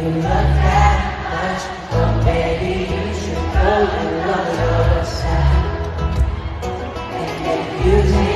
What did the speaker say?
Oh, hey, you look that much. Oh, baby, you should go and love yourself. And if you